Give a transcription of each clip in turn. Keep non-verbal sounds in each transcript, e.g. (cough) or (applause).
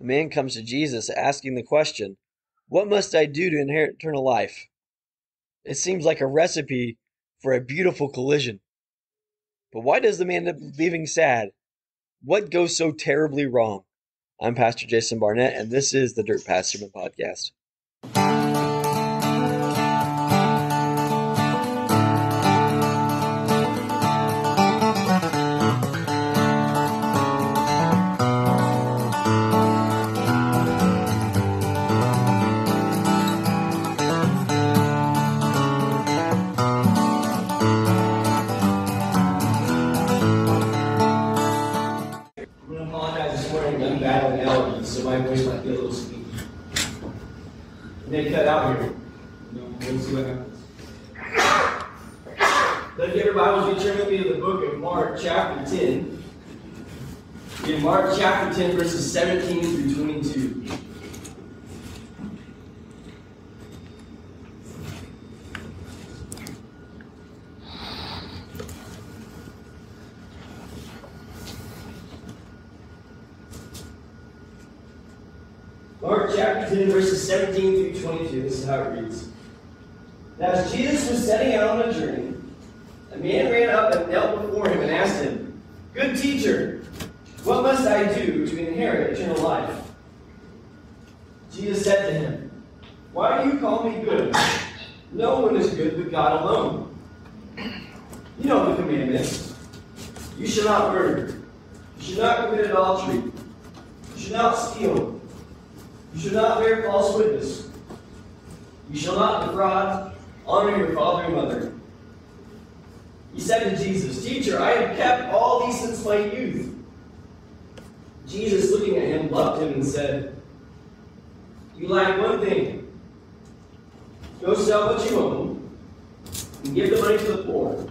a man comes to Jesus asking the question, What must I do to inherit eternal life? It seems like a recipe for a beautiful collision. But why does the man end up leaving sad? What goes so terribly wrong? I'm Pastor Jason Barnett, and this is the Dirt Pastorman Podcast. Chapter 10, verses 17 through 22. Mark chapter 10, verses 17 through 22. This is how it reads. Now, as Jesus was setting out on a journey, a man ran up and knelt before him and asked him, Good teacher, what must I do inherit eternal life? Jesus said to him, Why do you call me good? No one is good but God alone. You know the commandments. You shall not murder. You shall not commit adultery. You shall not steal. You shall not bear false witness. You shall not defraud. Honor your father and mother. He said to Jesus, Teacher, I have kept all these since my youth. Jesus, looking at him, loved him and said, You lack one thing. Go sell what you own and give the money to the poor,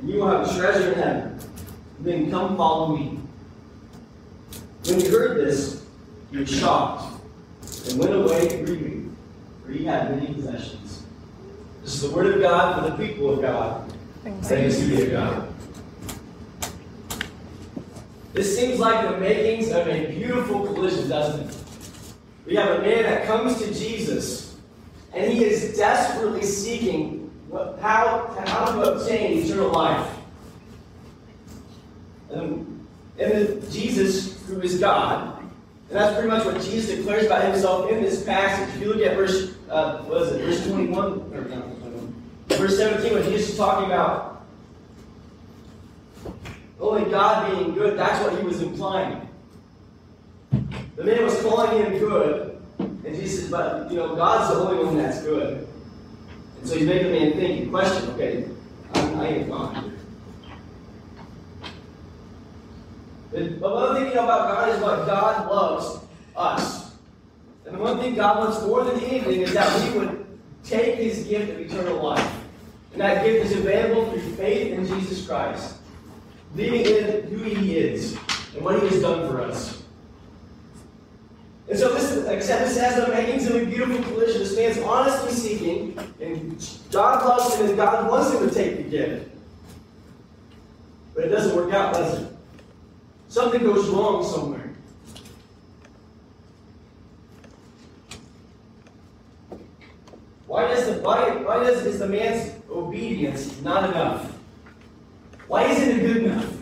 and you will have a treasure in heaven. Then come follow me. When he heard this, he was shocked and went away grieving, for he had many possessions. This is the word of God for the people of God. Thanks be to God. This seems like the makings of a beautiful collision, doesn't it? We have a man that comes to Jesus, and he is desperately seeking how, how to obtain eternal life. And, and Jesus, who is God, and that's pretty much what Jesus declares about himself in this passage. If you look at verse, uh, what is it, verse 21, or no, verse 17, when Jesus is talking about only God being good, that's what he was implying. The man was calling him good, and Jesus says, but, you know, God's the only one that's good. And so he's making the man think and question, okay, I'm, I am God. But one thing you know about God is what God loves us. And the one thing God wants more than anything is that we would take his gift of eternal life. And that gift is available through faith in Jesus Christ. Leaving in who he is and what he has done for us. And so this, except this has the makings of a beautiful collision. This man's honestly seeking, and God loves him, and God wants him to take the gift. But it doesn't work out, does it? Something goes wrong somewhere. Why does the why, why does is the man's obedience not enough? Why isn't it good enough?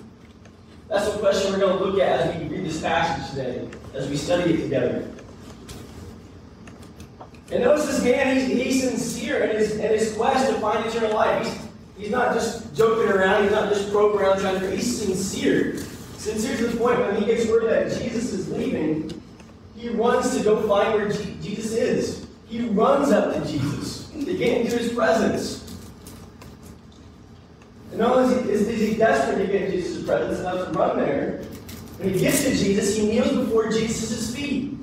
That's the question we're going to look at as we read this passage today, as we study it together. And notice this man, he's, he's sincere in his, in his quest to find eternal life. He's, he's not just joking around, he's not just poking around trying to, he's sincere. Sincere to the point when he gets word that Jesus is leaving, he runs to go find where Jesus is. He runs up to Jesus to get into his presence. And not only is, is he desperate to get Jesus' presence enough to run there, when he gets to Jesus, he kneels before Jesus' feet.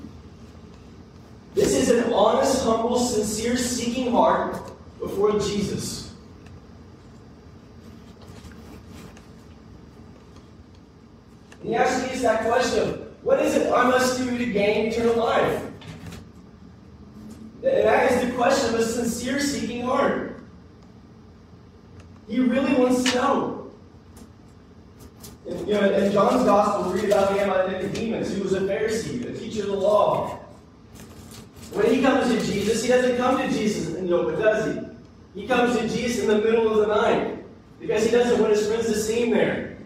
This is an honest, humble, sincere, seeking heart before Jesus. And he asks Jesus that question What is it I must do to gain eternal life? And that is the question of a sincere, seeking heart. He really wants to know. In, you know, in John's Gospel, we read about a man by Nicodemus, who was a Pharisee, a teacher of the law. When he comes to Jesus, he doesn't come to Jesus in the open, does he? He comes to Jesus in the middle of the night because he doesn't want his friends to see him there.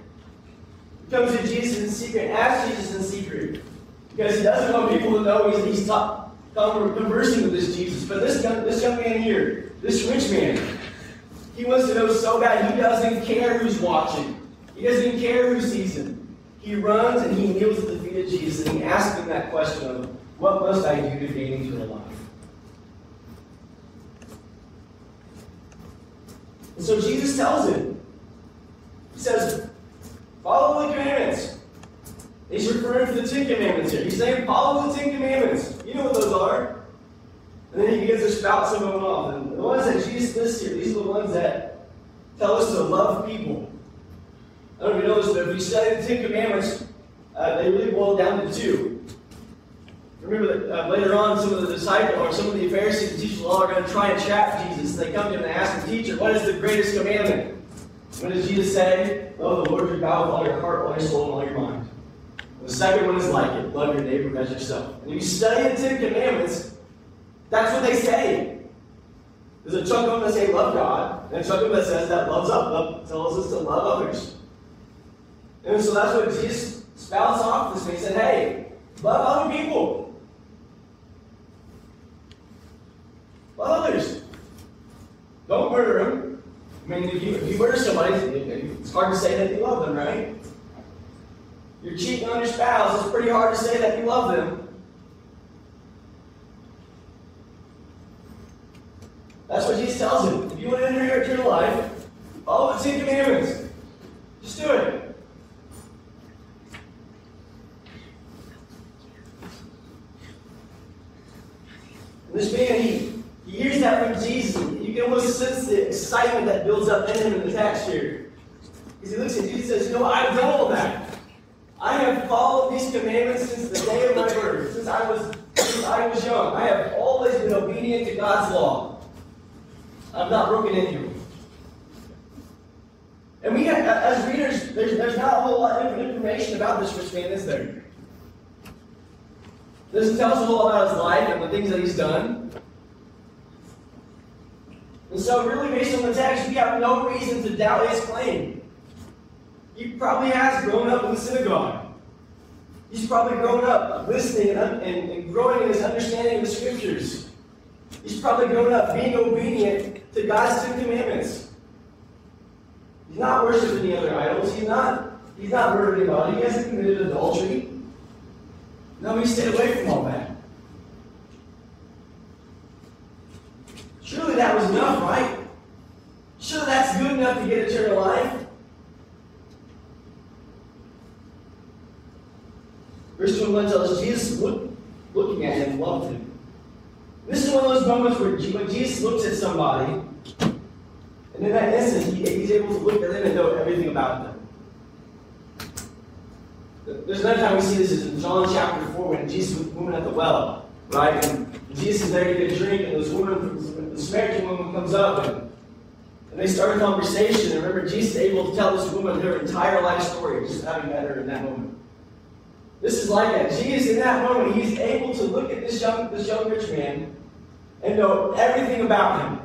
He comes to Jesus in secret, asks Jesus in secret because he doesn't want people to know he's, he's ta- conversing with this Jesus. But this this young man here, this rich man, he wants to know so bad he doesn't care who's watching. He doesn't care who sees him. He runs and he kneels at the feet of Jesus and he asks him that question of, What must I do to gain eternal life? And so Jesus tells him, He says, Follow the commandments. He's referring to the Ten Commandments here. He's saying, Follow the Ten Commandments. You know what those are. And then he begins to spout some of them off. And the ones that Jesus lists here, these are the ones that tell us to love people. I don't know if you know this, but if you study the Ten Commandments, uh, they really boil down to two. Remember that uh, later on, some of the disciples or some of the Pharisees and teachers of the law are going to try and trap Jesus. They come to him and ask the teacher, What is the greatest commandment? What does Jesus say? Love the Lord your God with all your heart, all your soul, and all your mind. The second one is like it love your neighbor as yourself. And if you study the Ten Commandments, that's what they say. There's a chunk of them that say love God, and a chunk of them that says that loves up, love, tells us to love others. And so that's what Jesus spouts off this. He said, hey, love other people. Love others. Don't murder them. I mean, if you, if you murder somebody, it's hard to say that you love them, right? You're cheating on your spouse, it's pretty hard to say that you love them. That's what Jesus tells him. If you want to enter your eternal life, follow the Ten Commandments. Just do it. This man, he, he hears that from Jesus. You can almost sense the excitement that builds up in him in the text here. Because he looks at Jesus and says, You know, I've done all that. I have followed these commandments since the day of my birth, since I was since I was young. I have always been obedient to God's law. I've not broken of them. And we have, as readers, there's, there's not a whole lot of information about this rich man, is there? Doesn't tell us a lot about his life and the things that he's done. And so, really, based on the text, we have no reason to doubt his claim. He probably has grown up in the synagogue. He's probably grown up listening and, and, and growing in his understanding of the scriptures. He's probably grown up being obedient to God's two Commandments. He's not worshiping any other idols. He's not, he's not murdering anybody. He hasn't committed adultery. No, he stayed away from all that. Surely that was enough, right? Surely that's good enough to get eternal life. Verse 21 tells us Jesus, look, looking at him, loved him. This is one of those moments where when Jesus looks at somebody, and in that instant, he, he's able to look at them and know everything about them. There's another time we see this is in John chapter 4 when Jesus with the woman at the well, right? And Jesus is there to get a drink, and this woman, the Samaritan woman comes up, and, and they start a conversation. And remember, Jesus is able to tell this woman her entire life story, just having met her in that moment. This is like that. Jesus, in that moment, he's able to look at this young, this young rich man and know everything about him.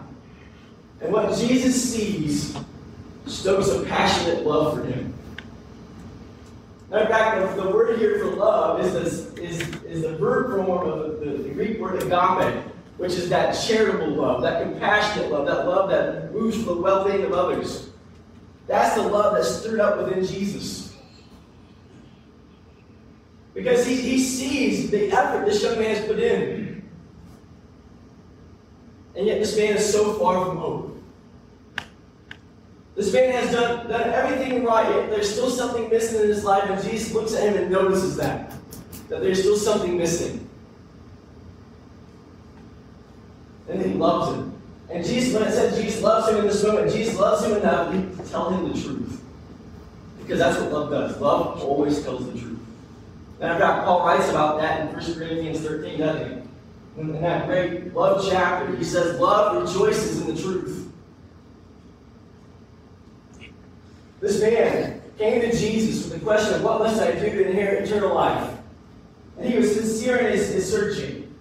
And what Jesus sees stokes a passionate love for him. Matter of fact, the, the word here for love is, this, is, is the verb form of the, the, Greek word agape, which is that charitable love, that compassionate love, that love that moves for the well being of others. That's the love that's stirred up within Jesus. Because he, he sees the effort this young man has put in. And yet this man is so far from hope. This man has done, done everything right, yet there's still something missing in his life, and Jesus looks at him and notices that. That there's still something missing. And he loves him. And Jesus, when it says Jesus loves him in this moment, Jesus loves him enough to tell him the truth. Because that's what love does. Love always tells the truth. Matter of fact, Paul writes about that in 1 Corinthians 13, doesn't he? In that great love chapter, he says, Love rejoices in the truth. This man came to Jesus with the question of what must I do to inherit eternal life? And he was sincere in his, his searching.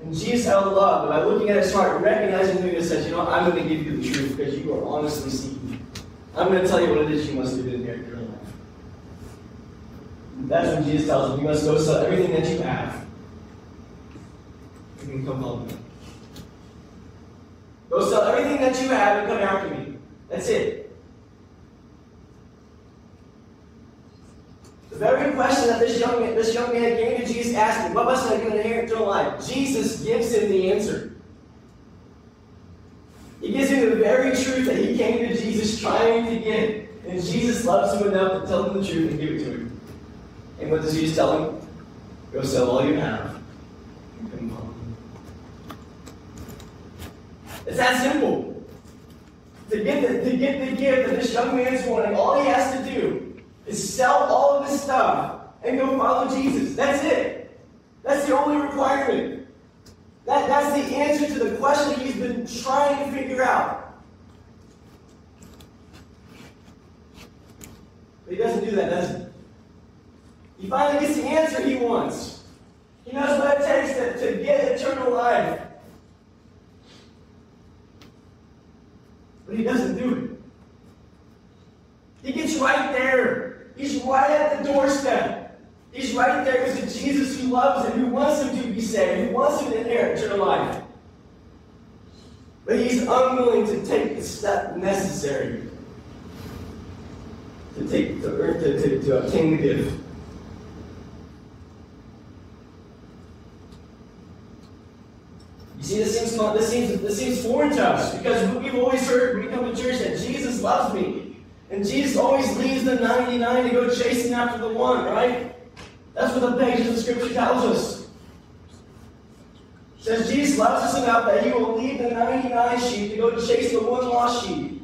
And Jesus of love, by looking at his heart, recognizing who he is, says, You know, I'm going to give you the truth because you are honestly seeking. I'm going to tell you what it is you must do to inherit. That's when Jesus tells him, You must go sell everything that you have. Can come follow me. Go sell everything that you have and come after me. That's it. The very question that this young, man, this young man came to Jesus asking, What must I do to inherit eternal life? Jesus gives him the answer. He gives him the very truth that he came to Jesus trying to get. And Jesus loves him enough to tell him the truth and give it to him. And what does Jesus tell him? Go sell all you have and come It's that simple. To get the, to get the gift that this young man's wanting, all he has to do is sell all of this stuff and go follow Jesus. That's it. That's the only requirement. That, that's the answer to the question he's been trying to figure out. But he doesn't do that, does he? He finally gets the answer he wants. He knows what it takes to, to get eternal life. But he doesn't do it. He gets right there. He's right at the doorstep. He's right there because it's Jesus who loves him, who wants him to be saved, who wants him to inherit eternal life. But he's unwilling to take the step necessary to take to to, to, to obtain the gift. You see, this seems this seems this seems foreign to us because we've always heard when we come to church that Jesus loves me. And Jesus always leaves the 99 to go chasing after the one, right? That's what the pages of Scripture tells us. Says Jesus loves us enough that he will leave the 99 sheep to go chase the one lost sheep.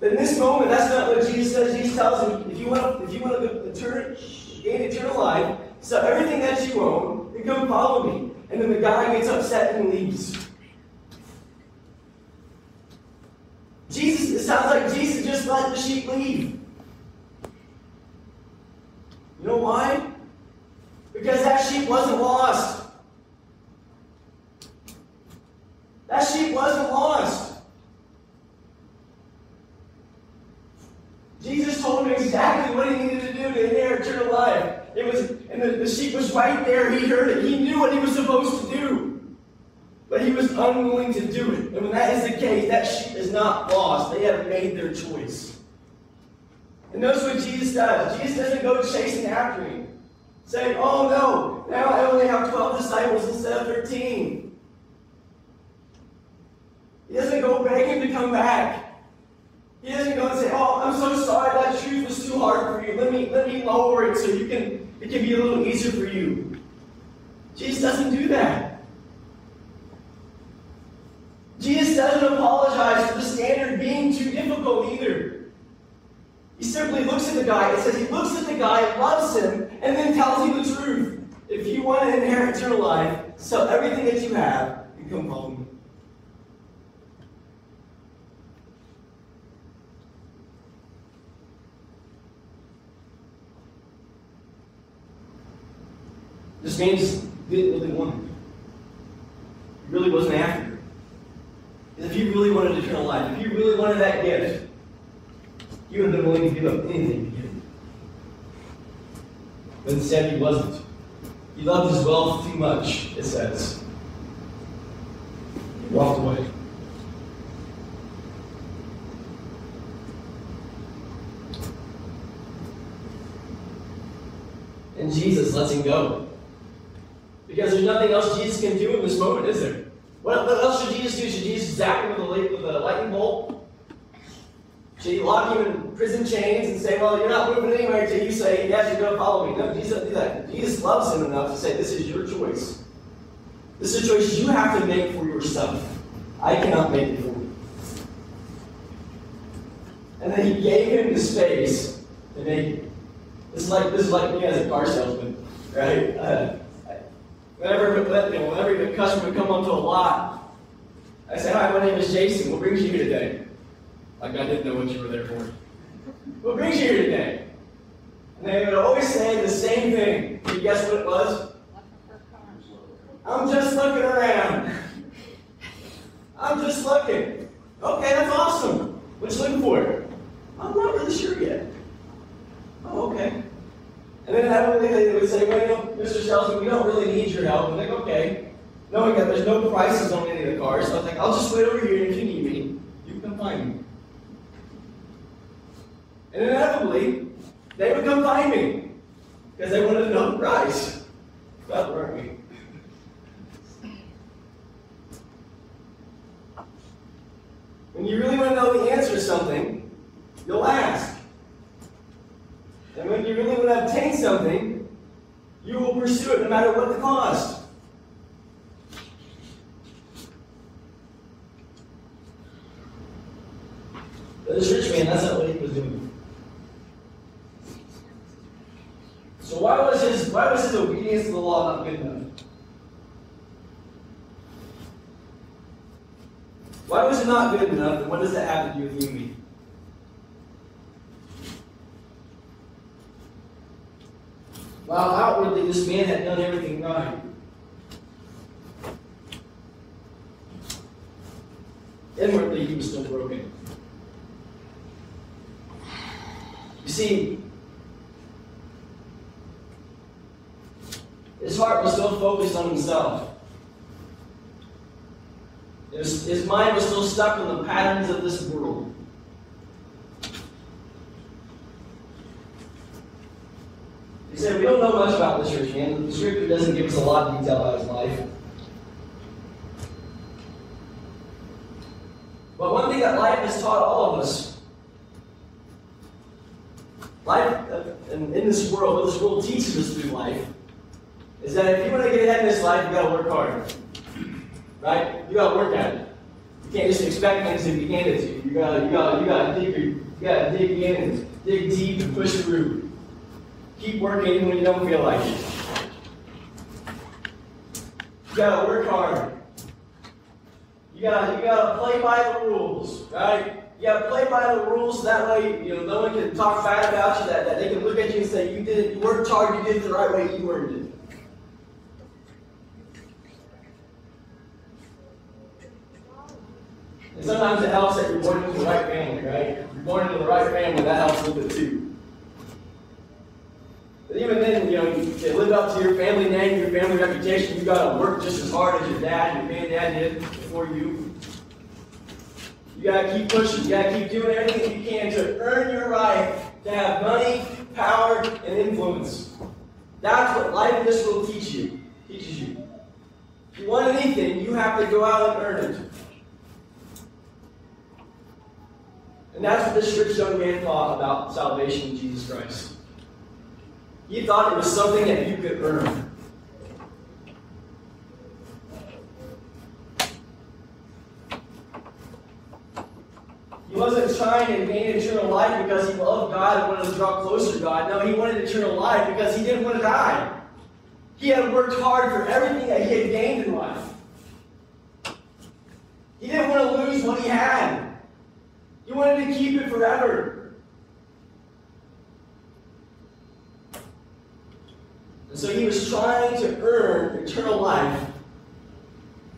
But in this moment, that's not what Jesus says. Jesus tells him, if you want, if you want to gain eternal life, sell everything that you own and come follow me. And then the guy gets upset and leaves. Jesus, it sounds like Jesus just let the sheep leave. You know why? Because that sheep wasn't lost. That sheep wasn't lost. Jesus told him exactly what he needed to do to inherit eternal life. It was, and the, the sheep was right there. He heard it. He knew what he was supposed to do. But he was unwilling to do it. And when that is the case, that sheep is not lost. They have made their choice. And notice what Jesus does. Jesus doesn't go chasing after him, saying, Oh no, now I only have 12 disciples instead of 13. He doesn't go begging to come back. He doesn't go and say, Oh, I'm so sorry, that truth was you. Let me let me lower it so you can it can be a little easier for you. Jesus doesn't do that. Jesus doesn't apologize for the standard being too difficult either. He simply looks at the guy, it says he looks at the guy, loves him, and then tells him the truth. If you want to inherit eternal life, sell everything that you have and come follow This man just didn't really want it. He really wasn't after it if you really wanted eternal life, if you really wanted that gift, you would have been willing to give up anything to get it. But instead, he wasn't. He loved his wealth too much, it says. He walked away. And Jesus lets him go. Because there's nothing else Jesus can do in this moment, is there? What, else should Jesus do? Should Jesus zap him with a, with a lightning bolt? Should he lock him in prison chains and say, well, you're not moving anywhere until you say, yes, you're going to follow me? No, Jesus doesn't do that. Jesus loves him enough to say, this is your choice. This is a choice you have to make for yourself. I cannot make it for you. And then he gave him the space to make it. This is like, this is like me as a car salesman, right? Uh, Whenever, whenever a customer would come onto a lot, I say, Hi, my name is Jason. What brings you here today? Like I didn't know what you were there for. What brings you here today? And they would always say the same thing. Can you guess what it was? I'm just looking around. I'm just looking. Okay, that's awesome. What you looking for? I'm not really sure yet. Oh, okay. And then inevitably they would say, well, you know, Mr. Salesman, we don't really need your help. I'm like, okay. Knowing that there's no prices on any of the cars, so I was like, I'll just wait over here, and if you need me, you can find me. And inevitably, they would come find me because they wanted to know the price. Well, weren't we? When you really want to know the answer to something, you'll ask. And when you really want to obtain something, you will pursue it no matter what the cost. But this rich man, that's not what he was doing. So why was his why was his obedience to the law not good enough? Why was it not good enough? And what does that have to do with you and me? While outwardly this man had done everything right. Inwardly he was still broken. You see, his heart was still focused on himself. His, his mind was still stuck in the patterns of this world. He said, We don't know much about this church man. The scripture doesn't give us a lot of detail about his life. But one thing that life has taught all of us, life uh, in, this world, what this world teaches us through life, is that if you want to get ahead in this life, you got to work hard. Right? You got to work at it. You can't just expect things to be handed to you. You got to, you got, you got to dig, you got to dig in and dig deep and push through. Keep working when you don't feel like it. You got to work hard. You gotta you got to play by the rules, right? You got to play by the rules. That way, you know, no one can talk bad about you. That, that they can look at you and say, "You did it. You worked hard. You did it the right way. You earned it." And sometimes it helps that you're born into the right family, right? You're born into the right family. That helps a little bit too. Even then, you know, to live up to your family name, your family reputation, you got to work just as hard as your dad, your granddad did before you. You got to keep pushing. You got to keep doing everything you can to earn your right to have money, power, and influence. That's what life in this world teach you, teaches you. If you want anything, you have to go out and earn it. And that's what this rich young man thought about salvation in Jesus Christ. He thought it was something that you could earn. He wasn't trying to gain eternal life because he loved God and wanted to draw closer to God. No, he wanted eternal life because he didn't want to die. He had worked hard for everything that he had gained in life. He didn't want to lose what he had. He wanted to keep it forever. And so he was trying to earn eternal life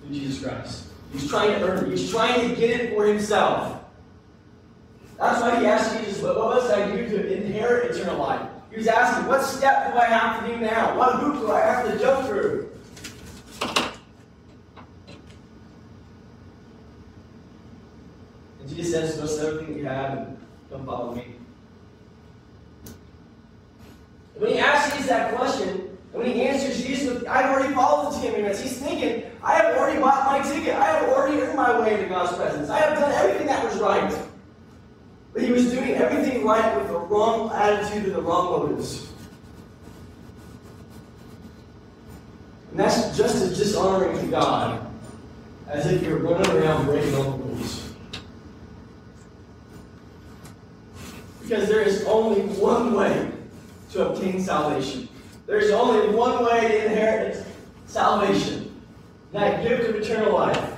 through Jesus Christ. He's trying to earn it. He's trying to get it for himself. That's why he asked Jesus, what must I do to inherit eternal life? He was asking, what step do I have to do now? What hoop do I have to jump through? And Jesus says, go sell everything you have and come follow me. When he asks Jesus that question, he answers Jesus, I've already followed the Ten Commandments, he's thinking, I have already bought my ticket. I have already earned my way into God's presence. I have done everything that was right. But he was doing everything right with the wrong attitude and the wrong motives. And that's just as dishonoring to God as if you're running around breaking all the rules. Because there is only one way to obtain salvation. There's only one way to inherit salvation, that gift of eternal life.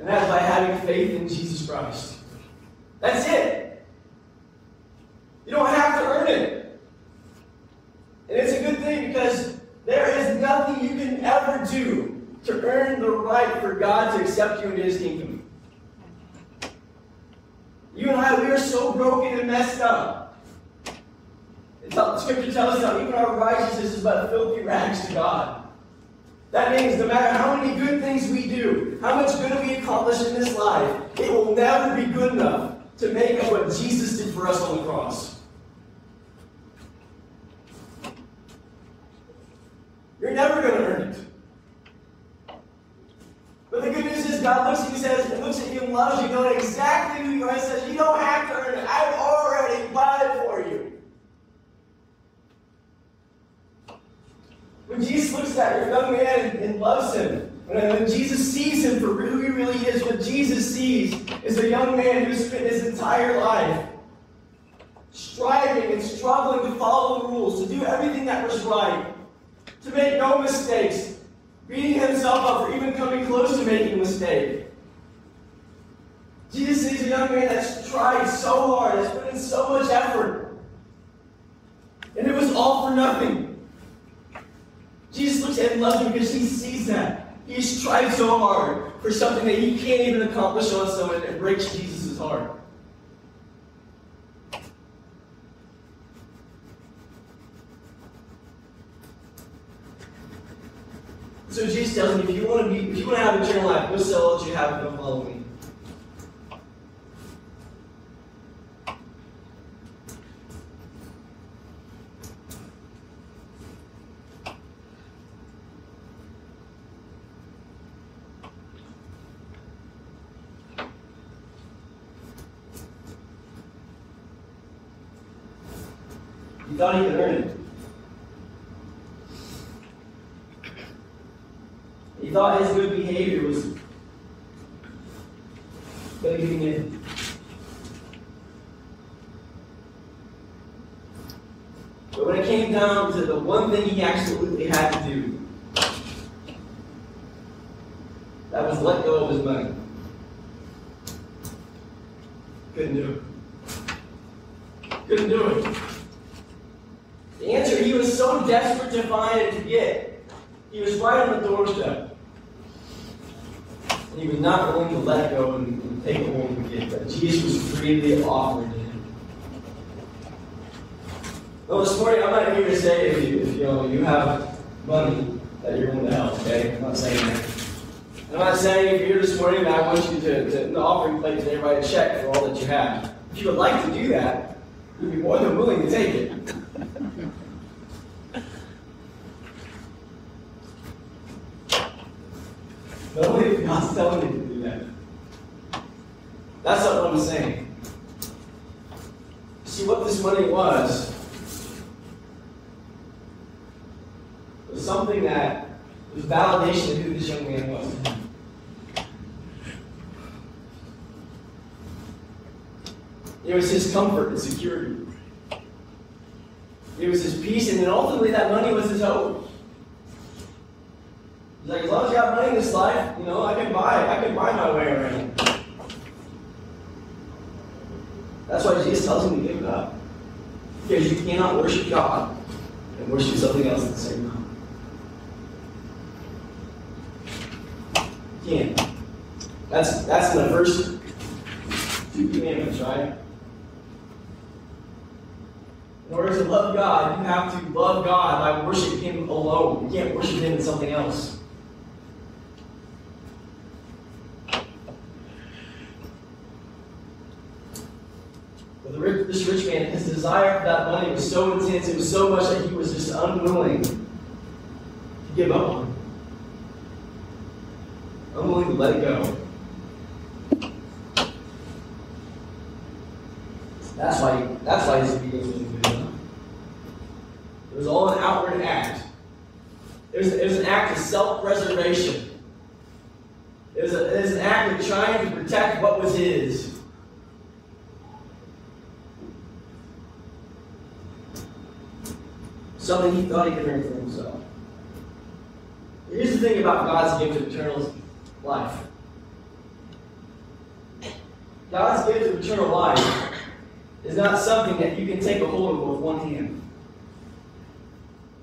And that is by having faith in Jesus Christ. That's it. You don't have to earn it. And it's a good thing because there is nothing you can ever do to earn the right for God to accept you into his kingdom. You and I, we are so broken and messed up. The scripture tells us that even our righteousness is but filthy rags to God. That means no matter how many good things we do, how much good we accomplish in this life, it will never be good enough to make up what Jesus did for us on the cross. You're never going to earn it. But the good news is God looks at you says, and looks at you and loves you, knowing exactly who you are, and says, You don't have to earn it. I've already bought it for you. When Jesus looks at your young man and loves him, when Jesus sees him for who he really is, what Jesus sees is a young man who spent his entire life striving and struggling to follow the rules, to do everything that was right, to make no mistakes, beating himself up for even coming close to making a mistake. Jesus sees a young man that's tried so hard, that's put in so much effort, and it was all for nothing. Jesus looks at him him because he sees that. He's tried so hard for something that he can't even accomplish on its own, and it breaks Jesus' heart. So Jesus tells him, if you want to be, if you want to have eternal life, go sell what you have and come follow me. He thought he could earn it. He thought his good behavior was going to give him in. But when it came down to the one thing he absolutely had to do, that was let go of his money. Couldn't do it. Couldn't do it. The answer he was so desperate to find and to get, he was right on the doorstep. And he was not willing to let go and, and take a hold of the gift that Jesus was freely offering to him. Well, this morning I'm not here to say if you, if you know you have money that you're going to help. Okay, I'm not saying that. I'm not saying if you're here this morning that I want you to, to in the offering plate today write a check for all that you have. If you would like to do that, we'd be more than willing to take it. (laughs) But only if God's telling you to do that. That's not what I'm saying. See, what this money was, was something that was validation of who this young man was. It was his comfort and security. It was his peace, and then ultimately that money was his hope. He's like, as long as you have money in this life, you know, I can buy, I can buy my way around. That's why Jesus tells him to give it up. Because you cannot worship God and worship something else at the same time. Can't. That's that's in the first two commandments, right? In order to love God, you have to love God by worshiping Him alone. You can't worship Him in something else. But the rich, this rich man, his desire for that money was so intense, it was so much that he was just unwilling to give up Unwilling to let it go. That's why that's why his obedience was good enough. It was all an outward act. It was, an act of self-preservation. It was, a, an act of trying to protect what was his. Something he thought he could earn for himself. Here's the thing about God's gift of eternal life. God's gift of eternal life is not something that you can take a hold of with one hand.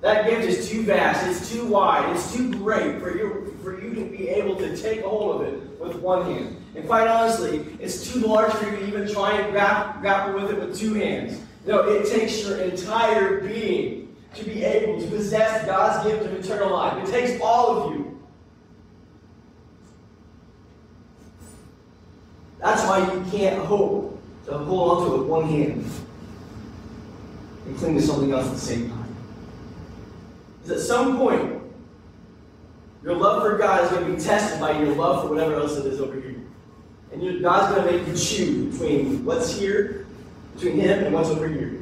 That gift is too vast, it's too wide, it's too great for you, for you to be able to take hold of it with one hand. And quite honestly, it's too large for you to even try and grapple with it with two hands. No, it takes your entire being to be able to possess God's gift of eternal life. It takes all of you. That's why you can't hope to hold on to it with one hand and cling to something else at the same time. Because at some point, your love for God is going to be tested by your love for whatever else it is over here. And God's going to make you choose between what's here, between Him, and what's over here.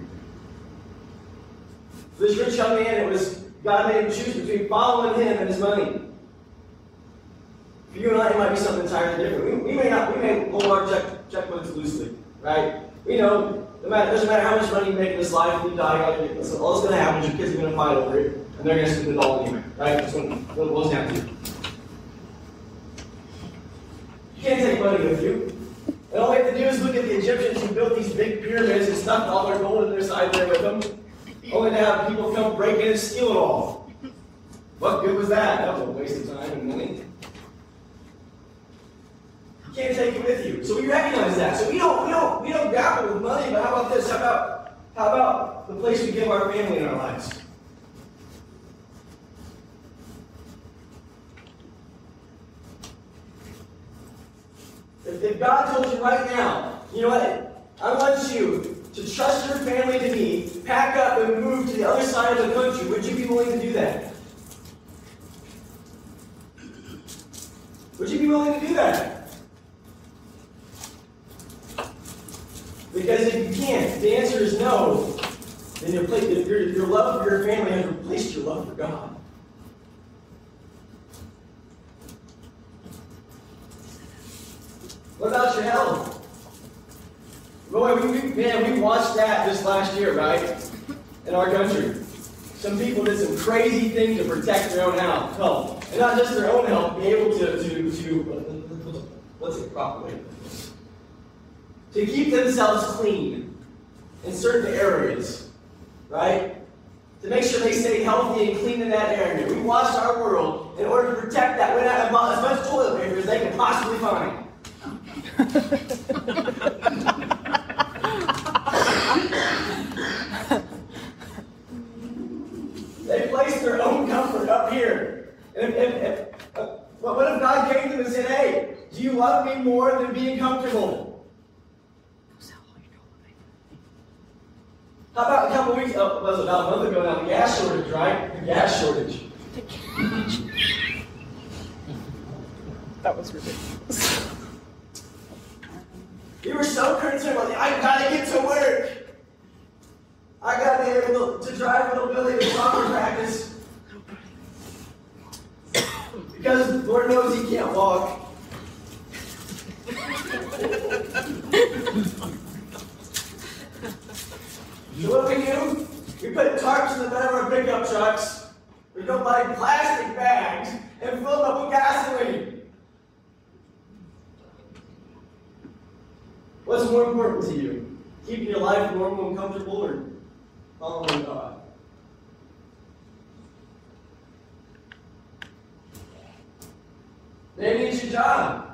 For this rich young man, it was God made him choose between following Him and his money. For you and I, it might be something entirely different. We, we may not, we may hold our check, checkbooks loosely, right? We know no matter, doesn't matter how much money you make in this life, you die, all that's going to happen is your kids are going to fight over it, and they're going to spend it all anyway, right? That's what it boils down to. You can't take money with you. And all we have to do is look at the Egyptians who built these big pyramids and stuffed all their gold in their side there with them, only to have people come break in and steal it all. What good was that? That was a waste of time and money. Can't take it with you. So we recognize that. So we don't we don't we don't grapple with money, but how about this? How about how about the place we give our family in our lives? If God told you right now, you know what? I want you to trust your family to me, pack up and move to the other side of the country, would you be willing to do that? Would you be willing to do that? Because if you can't, the answer is no, then your, your, your love for your family has replaced your love for God. What about your health? Boy, we, we, man, we watched that this last year, right? In our country. Some people did some crazy things to protect their own health. And not just their own health, be able to, to, to uh, what's the proper way? To keep themselves clean in certain areas, right? To make sure they stay healthy and clean in that area. We wash our world in order to protect that. We have as much toilet paper as they can possibly find. (laughs) they placed their own comfort up here. And if, if, if, uh, what if God came to them and said, hey, do you love me more than being comfortable? How about a couple weeks, oh, was about a month ago now, the gas shortage, right? The gas shortage. that was ridiculous. You were so concerned about, I gotta get to work. I gotta be able to, to drive little Billy to soccer practice. Because Lord knows he can't walk. So what we do? We put tarps in the bed of our pickup trucks. We go buy plastic bags and fill them up with gasoline. What's more important to you? Keeping your life normal and comfortable or following God? Maybe it's your job.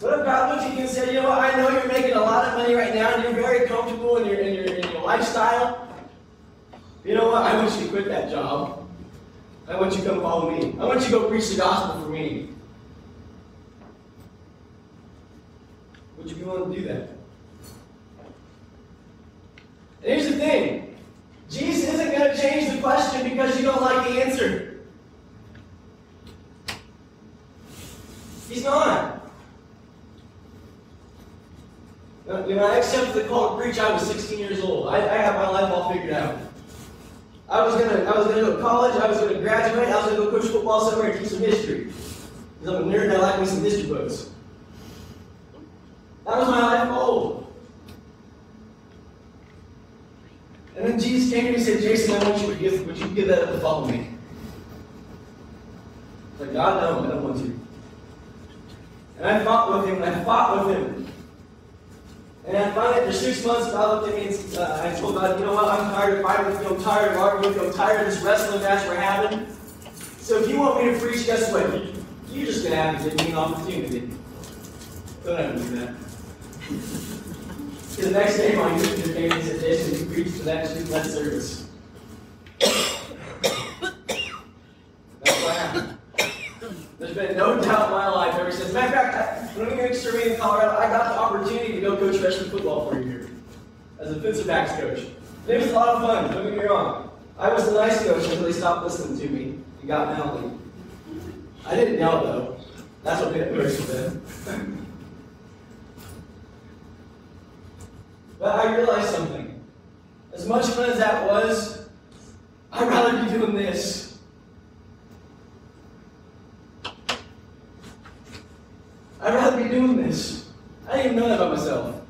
What if God at you and said, you know what, I know you're making a lot of money right now and you're very comfortable in your, in your, in your lifestyle. You know what, I want you to quit that job. I want you to come follow me. I want you to go preach the gospel for me. Would you be willing to do that? And here's the thing. Jesus isn't going to change the question because you don't like the answer. He's not. Uh, when I accepted the call to preach, I was 16 years old. I, I had my life all figured out. I was gonna, I was gonna go to college. I was gonna graduate. I was gonna go coach football somewhere and teach some history. Because I'm a nerd and I like me some history books. That was my life goal. And then Jesus came to me and said, Jason, I want you to give, would you give that up to follow me? I was like, God, no, I don't want to. And I fought with him, and I fought with him. And I finally, after six months, God looked at me and uh, I told God, you know what, I'm tired of fighting with you, I'm tired of arguing with you, I'm tired of this wrestling match we're having. So if you want me to preach, guess what? You're just going to have to give me an opportunity. Don't ever do that. the next day, my youth came and said, Jason, you the next week led service. That's what happened. There's been no doubt in my life ever since. Matter of fact, when we were exterminating in Colorado, I got the opportunity to go coach freshman football for a year as a defensive backs coach. It was a lot of fun, don't get me wrong. I was a nice coach until they stopped listening to me and got mouthy. I didn't yell though. That's what made it worse for them. but I realized something. As much fun as that was, I'd rather be doing this. I'd rather be doing this. I didn't even know that about myself.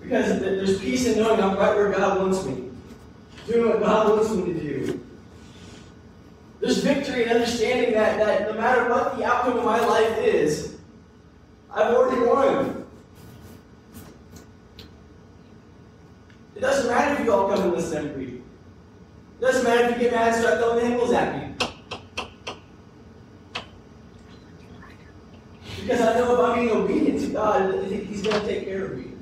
Because there's peace in knowing I'm right where God wants me, doing what God wants me to do. There's victory in understanding that, that no matter what the outcome of my life is, I've already won. It doesn't matter if you all come and listen every week. It doesn't matter if you get mad and start throwing hymnals at me. Because I know if I'm being obedient to God, He's going to take care of me.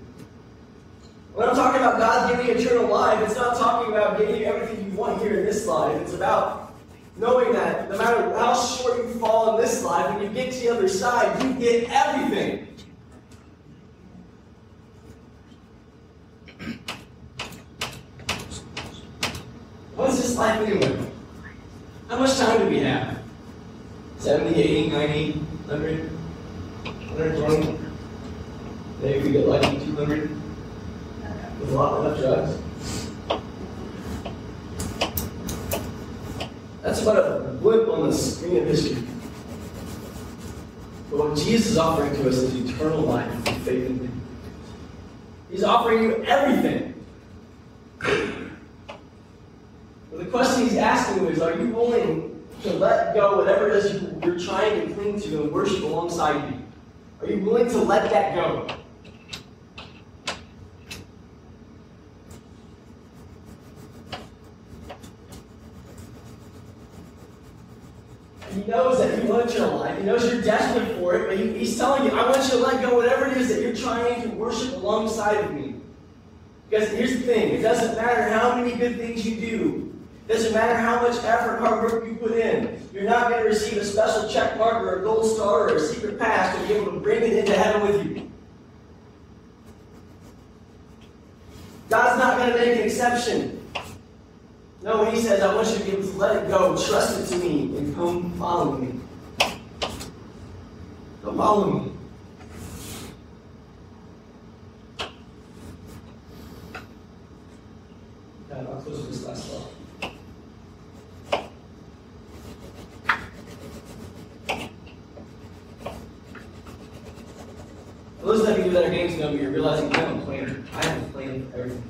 When I'm talking about God giving you eternal life, it's not talking about giving you everything you want here in this life. It's about knowing that no matter how short you fall in this life, when you get to the other side, you get everything. What is this life anyway? How much time do we have? 70, 80, 90, 100? 120. Maybe we get lucky 200 with a lot of drugs. That's about a blip on the screen of history. But what Jesus is offering to us is eternal life through faith in Him. He's offering you everything. But the question He's asking you is Are you willing to let go whatever it is you're trying to cling to and worship alongside me? Are you willing to let that go? He knows that you want your life. He knows you're desperate for it, but he, he's telling you, I want you to let go whatever it is that you're trying to worship alongside of me. Because here's the thing it doesn't matter how many good things you do, doesn't matter how much effort, hard work you put in. You're not going to receive a special check mark or a gold star or a secret pass to be able to bring it into heaven with you. God's not going to make an exception. No, He says, I want you to be able to let it go, trust it to me, and come follow me. Come follow me. God, I'll close with this last thought. those of you that are getting to know me, you're realizing I have a planner. I have a plan for everything.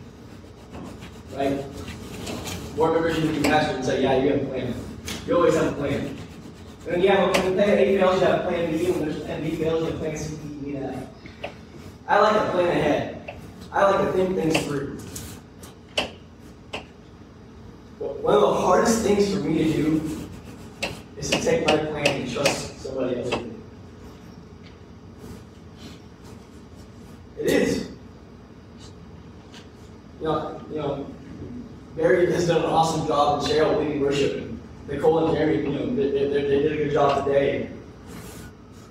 Right? Board members you can pastor and say, yeah, you have a plan. You always have a plan. And yeah, when plan A fails, you have plan B. Plan B fails, you have plan C, D, E, and F. I like to plan ahead. I like to think things through. One of the hardest things for me to do is to take my plan and trust somebody else it. It is. You know, you know, Barry has done an awesome job, and Cheryl leading worship. Nicole and Jeremy, you know, they, they, they did a good job today.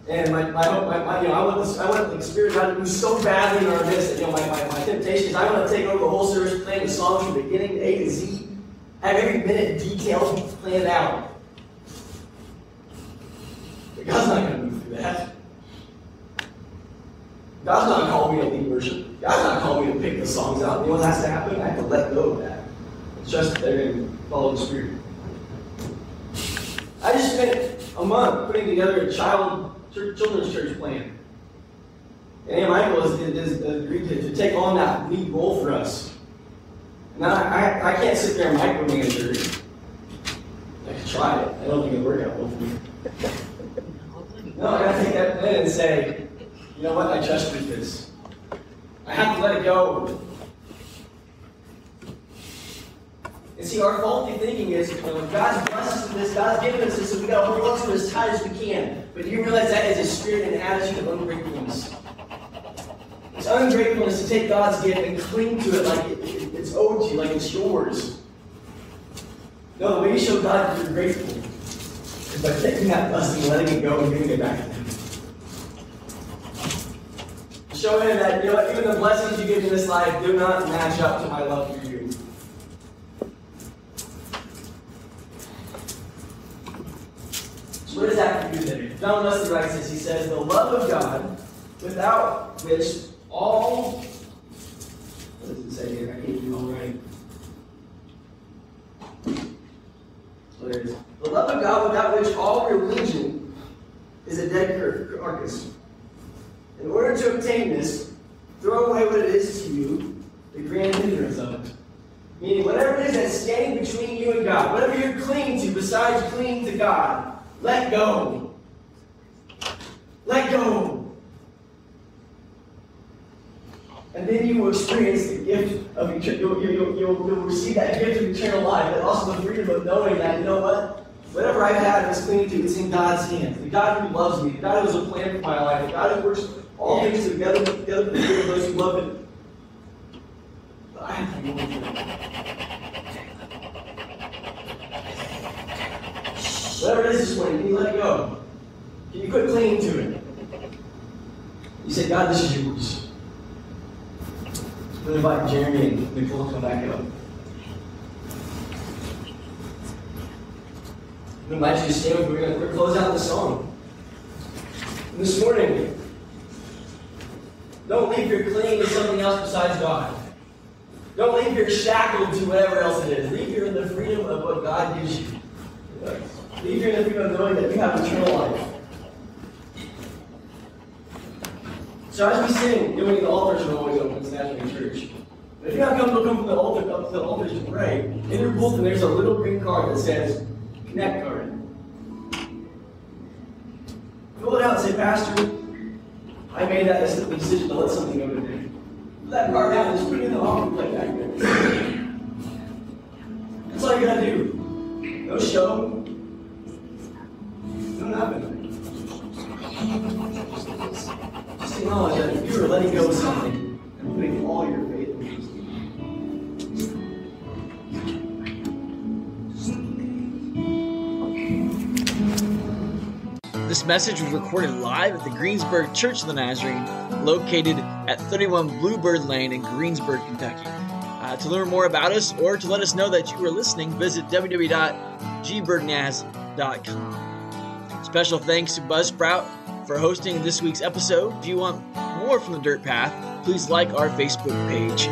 And my, my, my, my you know, I want this, I want the God to move so badly in our midst that, you know, my, my, my temptation is I want to take over the whole service, playing the songs from beginning A to Z, have every minute details planned out. But God's not going to move through that. God's not calling me to lead worship. God's not calling me to pick the songs out. You know what has to happen? I have to let go of that. It's just that they're going to follow the Spirit. I just spent a month putting together a child children's church plan. And Aunt Michael has, has agreed to, to, take on that lead role for us. Now, I, I can't sit there and micromanage. I could try it. I don't think it'll work out well for me. No, I gotta take that plan and say, you know what? I trust with this. I have to let it go. And see, our faulty thinking is, you know, God's blessed us with this, God's given us this, so we gotta hold on to it as tight as we can. But do you realize that is a spirit and attitude of ungratefulness? It's ungratefulness to take God's gift and cling to it like it, it, it's owed to you, like it's yours. No, the way you show God that you're grateful is by taking that blessing letting it go and giving it back to Him that, you know even the blessings you give in this life do not match up to my love for you. What does that for you then? John Wesley writes this. He says, The love of God, without which all. What does it say here? I can't do all right. So there it is. The love of God, without which all religion is a dead car- carcass. In order to obtain this, throw away what it is to you, the grand hindrance of it. Meaning, whatever it is that's standing between you and God, whatever you're clinging to besides clinging to God, let go. Let go. And then you will experience the gift of eternal, you'll, you'll, you'll, you'll receive that gift of eternal life, and also the freedom of knowing that, you know what? Whatever I've had was clinging to, it's in God's hands. The God who loves me, the God who has a plan for my life, the God who works all things together, together for the good of those who love Him. But I have to willing to Whatever it is this morning, can you let it go? Can you quit clinging to it? You say, God, this is yours. To invite Jeremy and Nicole to come back up. To invite you to stand with me. We're going to close out the song. And this morning, don't leave your clinging to something else besides God. Don't leave your shackled to whatever else it is. Leave in the freedom of what God gives you. In the freedom of knowing that you have eternal life. So as we sing, doing the altars are always open, it's in church. But if you're not comfortable come from the altar up to the altars to pray, in your bulletin there's a little green card that says Connect card. Fill it out and say, Pastor, I made that decision to let something go today. That card out just put it in the offering plate back there. That's all you gotta do. No show. Just acknowledge that you are letting go of something and putting all your faith in Jesus. This message was recorded live at the Greensburg Church of the Nazarene, located at 31 Bluebird Lane in Greensburg, Kentucky. Uh, to learn more about us or to let us know that you were listening, visit www.gburgnaz.com. Special thanks to Buzzsprout for hosting this week's episode. If you want more from the Dirt Path, please like our Facebook page.